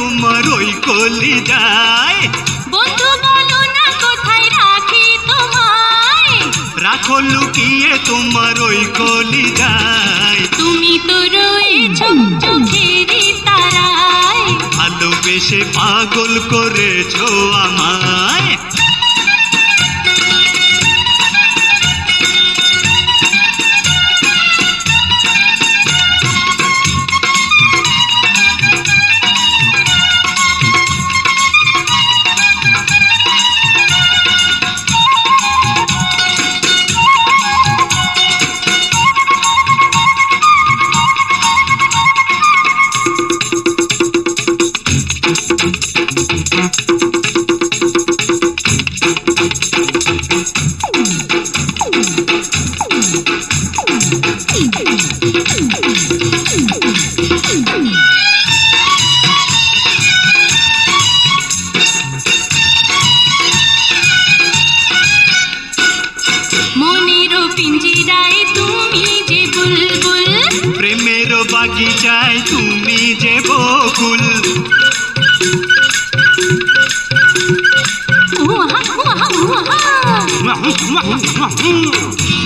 তোমার ওই কলি যায় বন্ধু বলো না কোথায় রাখি তোমায়? রাখো লুকিয়ে তোমার ওই কলি যায় তুমি তো রয়েছো চোখেরই তারায়। ভালোবেসে পাগল করেছ আমায়।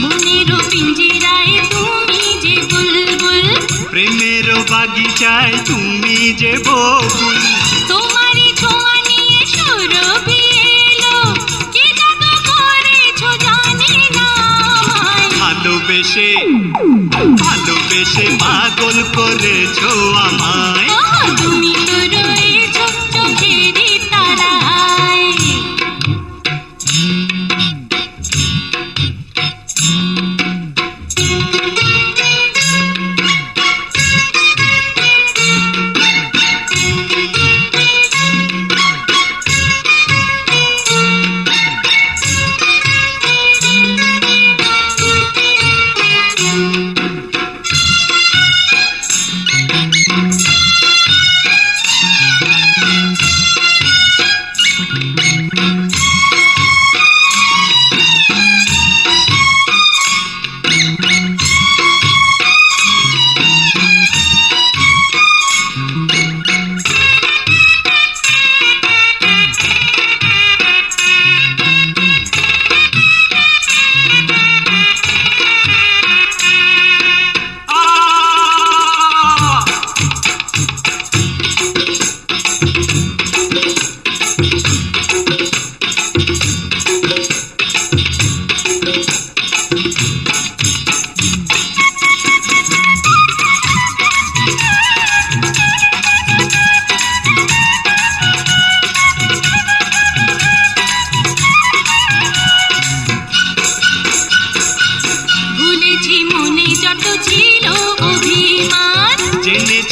মনেরও পিঞ্জিরায় তুমি যে বুলবুল প্রেমের বাগিচায় তুমি যে বকুল। তোমারই ছোঁয়া নিয়ে সুরভি এলো কি জাদু করেছ জানি না। ভালোবেসে ভালোবেসে পাগল করেছ আমায়। তুমি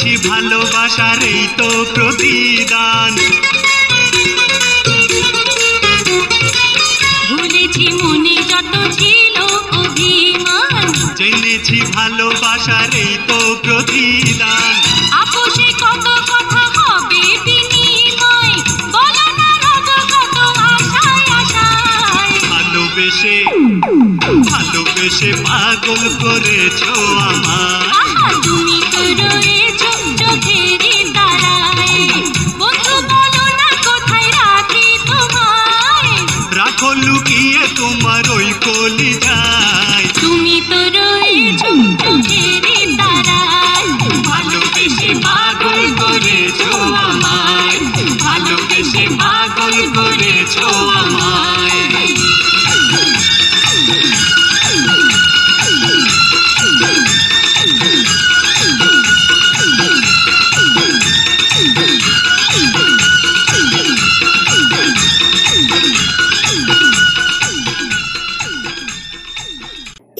জেনেছি ভালোবাসার এই তো প্রতিদান। ভুলেছি মনে যত ছিল অভিমান। জেনেছি ভালোবাসার এই তো প্রতিদান। আপোষে কত কথা হবে বিনিময়। বলো না রব কত আশায় আশায়। ভালোবেসে ভালোবেসে পাগল করেছ আমায়। আহা তুমি তো রয়েছো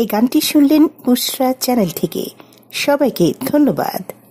এই গানটি শুনলেন বুসরা চ্যানেল থেকে। সবাইকে ধন্যবাদ।